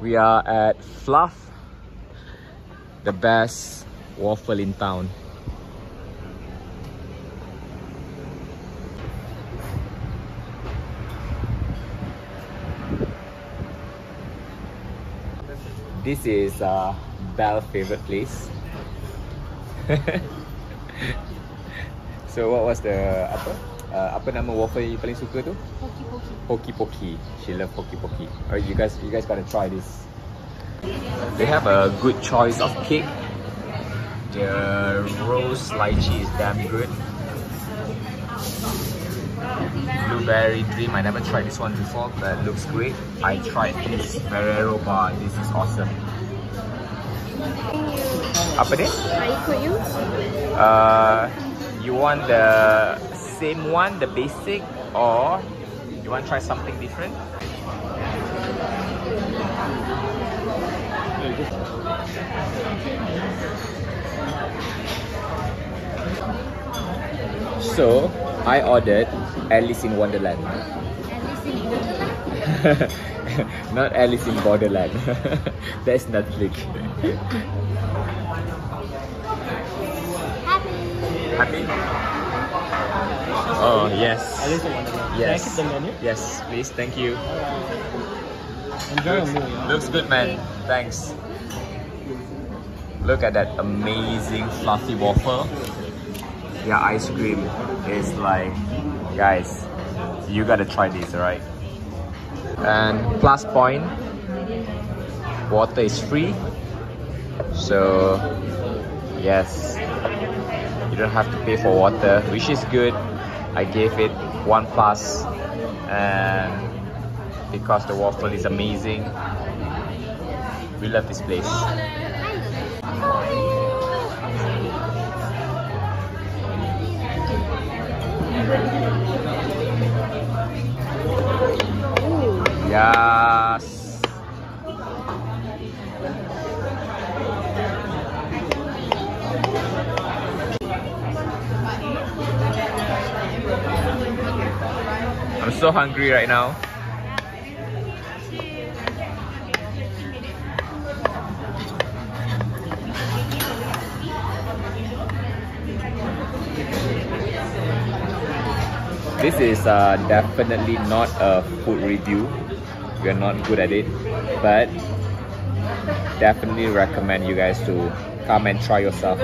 We are at Fluff, the best waffle in town. This is uh, Belle's favorite place. so what was the apa? Uh, apa nama waffle you paling suka tu? Poki poki. Poki Poki. She love Poki Poki. Alright, you guys, you guys gotta try this. They have a good choice of cake. The rose lychee is damn good. Blueberry dream. I never tried this one before, but looks great. I tried this Ferrero bar. This is awesome. Apa dia? I ikut you. Uh, you want the same one, the basic, or you want to try something different? So, I ordered Alice in Wonderland. Alice in Wonderland. Not Alice in Borderland. That's Netflix. Happy. Happy? Oh, yes. Alice in Wonderland. Yes. Can I keep the menu? Yes, please. Thank you. Enjoy Looks, meal, yeah. looks good, man. Thanks. Look at that amazing fluffy waffle. Yeah, ice cream is like, guys, you gotta try this, right? And plus point, water is free. So, yes, you don't have to pay for water, which is good. I gave it one pass and because the waffle is amazing. We love this place. Yes. So hungry right now. This is uh, definitely not a food review. We are not good at it, but definitely recommend you guys to come and try yourself.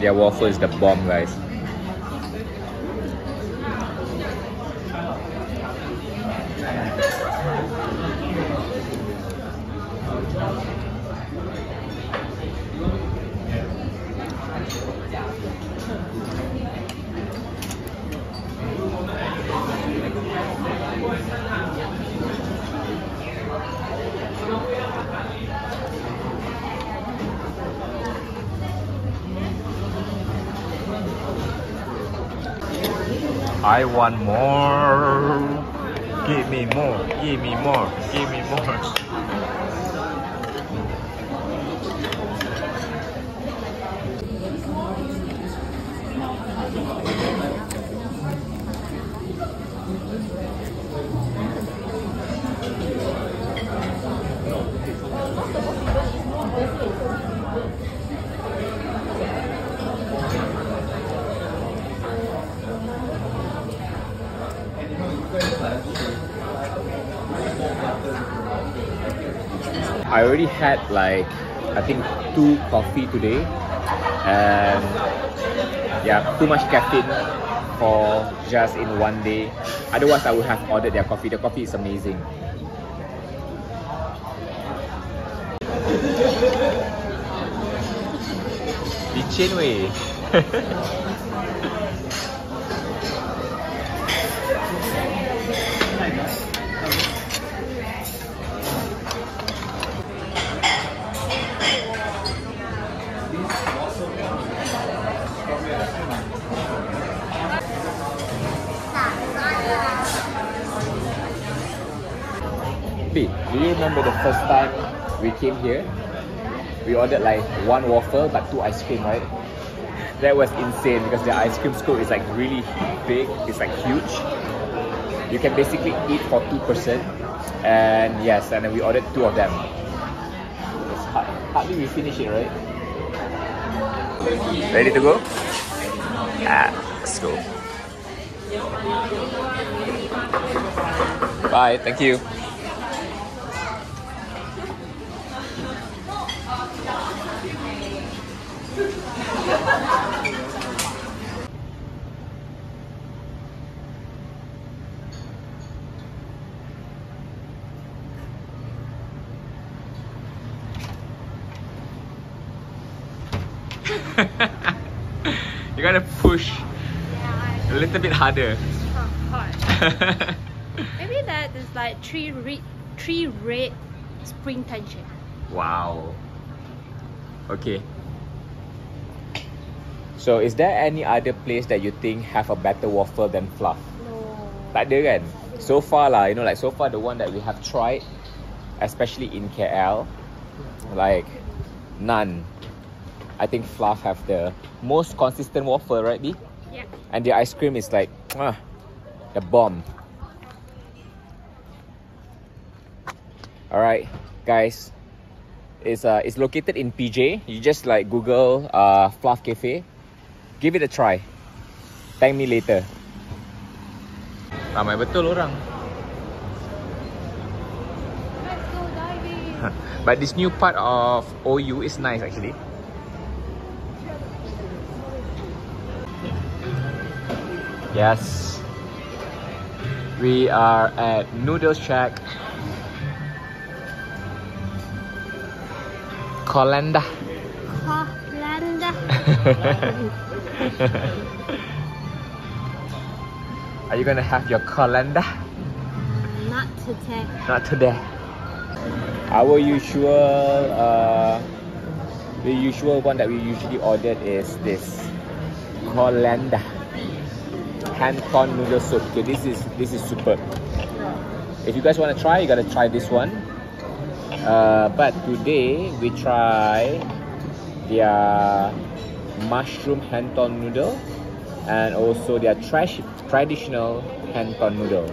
Their waffle is the bomb, guys. I want more. Give me more. Give me more. Give me more. I already had like I think two coffee today. And yeah too much caffeine for just in one day. Otherwise I would have ordered their coffee. The coffee is amazing. Licin weh Do you remember the first time we came here? We ordered like one waffle but two ice cream, right? That was insane because the ice cream scoop is like really big. It's like huge. You can basically eat for two person, and yes, and then we ordered two of them. It's hard, hardly we finish it, right? Ready to go? Ah, let's go. Bye, thank you. You gotta push Yeah, a little bit harder. Maybe that is like three red, three red spring tension. wow. Okay. So, is there any other place that you think have a better waffle than Fluff? No. Tak ada kan? So far lah, you know, like so far the one that we have tried, especially in KL, like none. I think Fluff have the most consistent waffle, right, B? Yeah. And the ice cream is like, ah, the bomb. Alright, guys. It's uh it's located in PJ. You just like Google uh Fluff Cafe. Give it a try. Thank me later. Ramai betul orang. Let's go diving. But this new part of OU is nice actually. Yes. We are at Noodle Shack. Colenda. Holanda. Are you gonna have your colenda? Not today. Not today. Our usual, uh, the usual one that we usually ordered is this Colenda hand corn noodle soup. Okay, this is this is superb. If you guys want to try, you gotta try this one. Uh, but today we try their mushroom hanton noodle and also their trash traditional hanton noodle.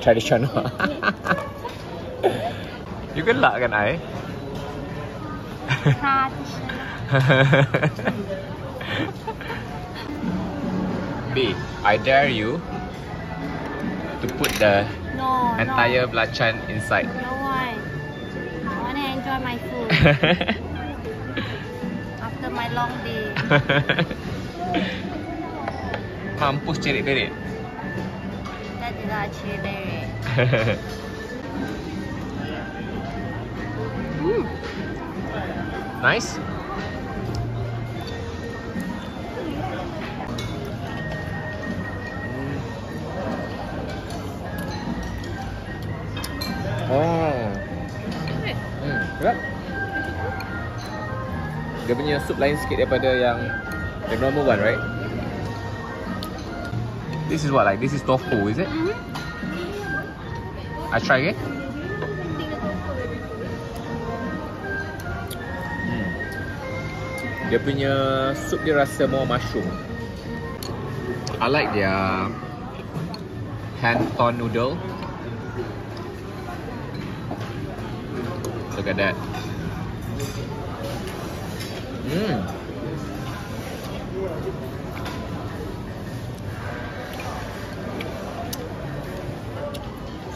Traditional. you good luck kan I? B, I dare you to put the No. entire No. belacan inside. No why? I wanna enjoy my food after my long day. Mampus cerit berit. Tak ada cerit berit. Hmm. Nice? Dia punya sup lain sikit daripada yang the normal one, right? This is what like this is tofu, is it? Mhm. I try again. Hmm. Dia punya sup dia rasa more mushroom. I like their hand ton noodle. Look at that. Hmm.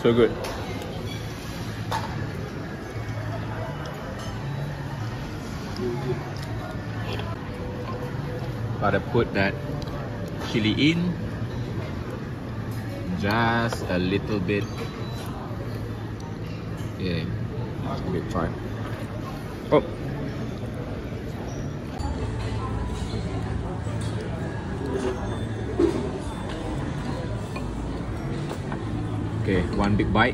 So good. Gotta put that chili in. Just a little bit. Yeah. Okay, try. Oh. Okay, one big bite.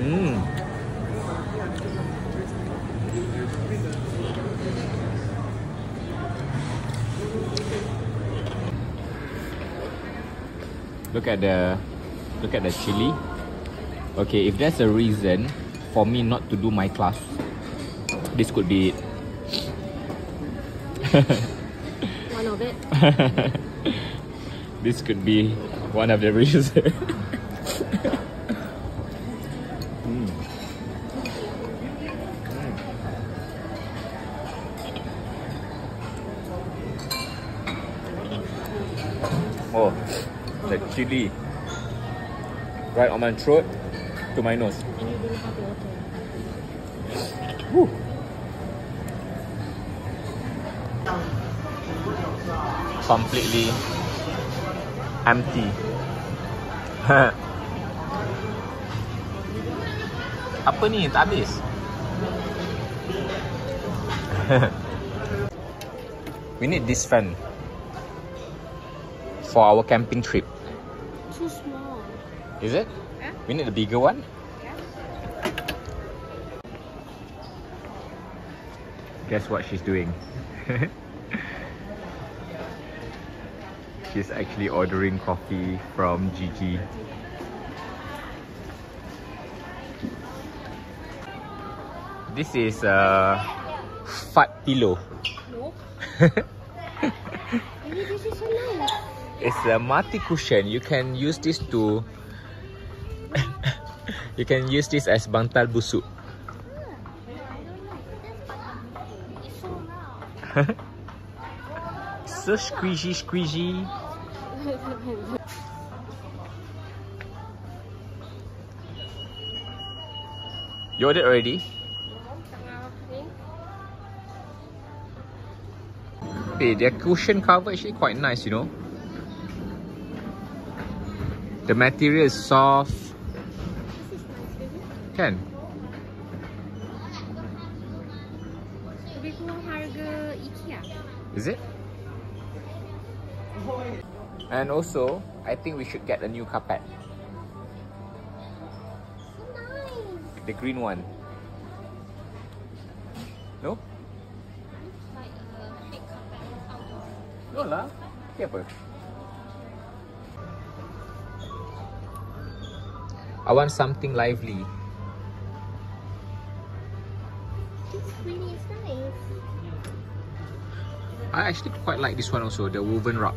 Mmm. Look at the look at the chili. Okay, if there's a reason for me not to do my class, this could be it. One of it. this could be one of the reasons. Mm. Mm. Oh, the chili right on my throat to my nose. And you don't have water. Woo. Completely empty. Apa ni? Tak habis. We need this fan for our camping trip. Too small. Is it? Yeah. We need a bigger one. Yeah. Guess what she's doing? she's actually ordering coffee from Gigi. This is a fat pillow. It's a multi cushion. You can use this to you can use this as bantal busuk. So squeezy squeezy. You ordered already? Hey, their cushion cover actually quite nice, you know. The material is soft. This is nice. Can. Lebih kurang harga IKEA. Is it? And also, I think we should get a new carpet. Nice. The green one. No? Like a fake carpet outdoor. No lah. Okay apa? I want something lively. This really is nice. I actually quite like this one also, the woven rug.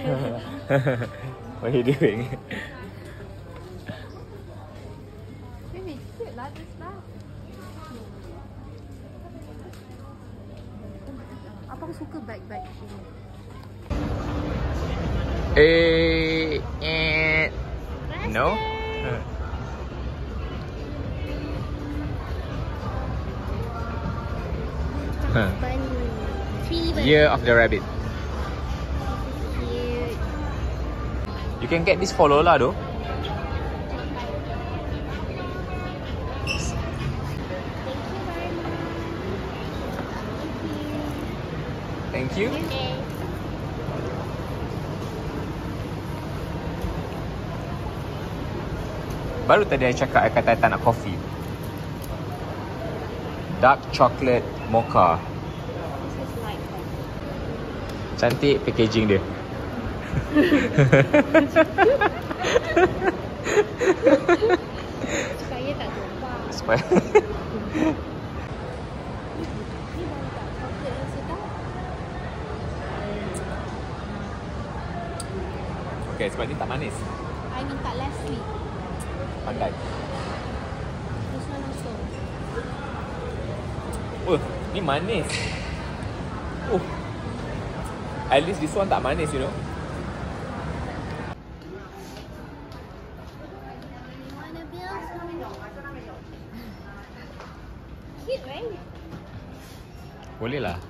what are you doing? Baby, cute lah this lah. Abang suka bag-bag ini. eh, eh. No? Huh. Bunny. Year of the rabbit. You can get this for Lola though. Thank you. Thank. Baru tadi I cakap I kata I tak nak coffee. Dark chocolate mocha. Cantik packaging dia. Saya tak tumpah. Supaya tak yang sedap. Okay, sebab ni tak manis. I minta less sweet. Pandai. This one also. Oh, ni manis. Oh. At least this one tak manis, you know. Boleh lah.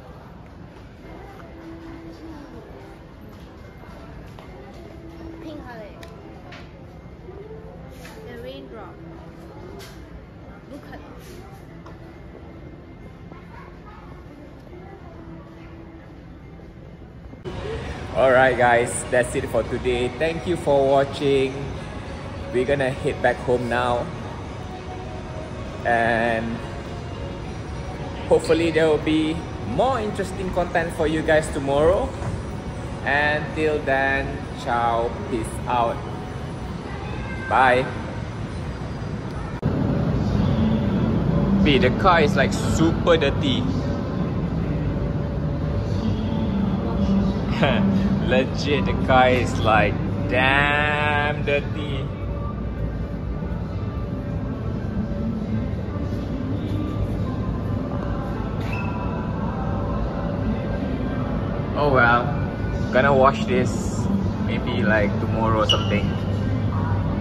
Pink color. The raindrop. Blue color. Alright guys, that's it for today. Thank you for watching. We're gonna head back home now. and hopefully there will be more interesting content for you guys tomorrow. Until then ciao peace out. Bye. B, the car is like super dirty. Legit the car is like damn dirty oh well gonna wash this maybe like tomorrow or something.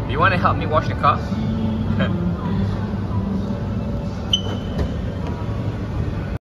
Do you want to help me wash the car